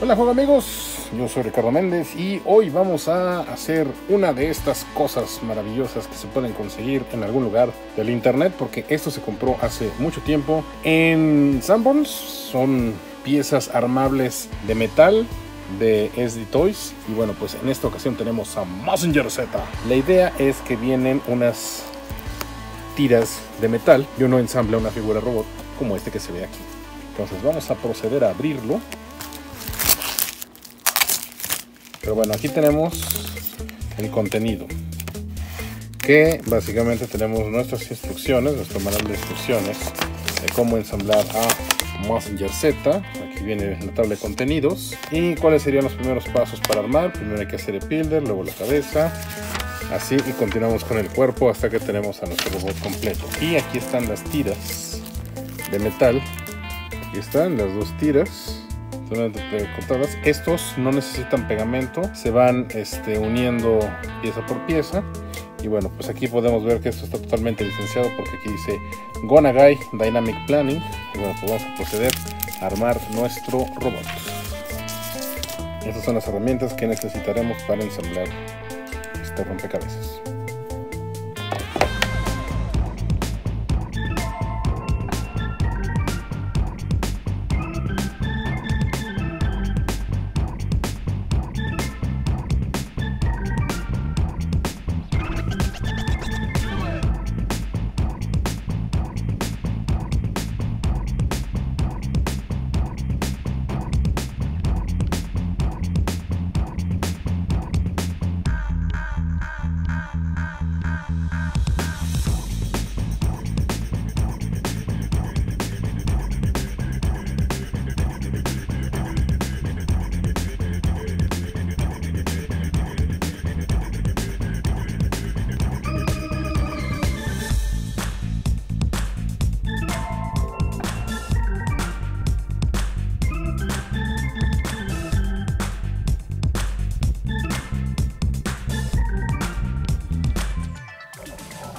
Hola juego amigos, yo soy Ricardo Méndez y hoy vamos a hacer una de estas cosas maravillosas que se pueden conseguir en algún lugar del internet porque esto se compró hace mucho tiempo en Sanborns, son piezas armables de metal de SD Toys y bueno pues en esta ocasión tenemos a Messenger Z. La idea es que vienen unas tiras de metal y uno ensambla una figura robot como este que se ve aquí. Entonces vamos a proceder a abrirlo Pero bueno, aquí tenemos el contenido. Que básicamente tenemos nuestras instrucciones, nuestro manual de instrucciones de cómo ensamblar a Messenger Z. Aquí viene la tabla de contenidos. Y cuáles serían los primeros pasos para armar. Primero hay que hacer el builder, luego la cabeza. Así y continuamos con el cuerpo hasta que tenemos a nuestro robot completo. Y aquí están las tiras de metal. Aquí están las dos tiras cortadas. Estos no necesitan pegamento, se van este, uniendo pieza por pieza. Y bueno, pues aquí podemos ver que esto está totalmente licenciado porque aquí dice Gonagai Dynamic Planning. Y bueno, pues vamos a proceder a armar nuestro robot. Estas son las herramientas que necesitaremos para ensamblar este rompecabezas.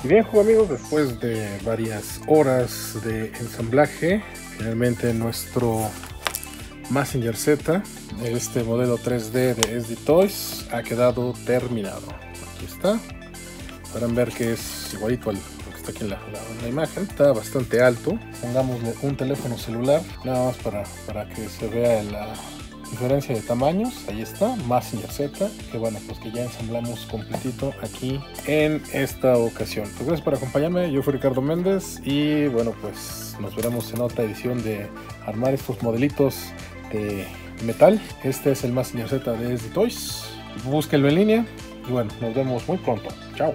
Y bien, amigos, después de varias horas de ensamblaje, finalmente nuestro Messenger Z, este modelo 3D de SD Toys, ha quedado terminado. Aquí está. Podrán ver que es igualito al que está aquí en la, imagen. Está bastante alto. Pongámosle un teléfono celular, nada más para, para que se vea la, diferencia de tamaños, ahí está, Messenger Z, que bueno, pues que ya ensamblamos completito aquí en esta ocasión. Pues gracias por acompañarme, yo fui Ricardo Méndez y bueno, pues nos veremos en otra edición de armar estos modelitos de metal. Este es el Messenger Z de SD Toys, búsquenlo en línea y bueno, nos vemos muy pronto. Chao.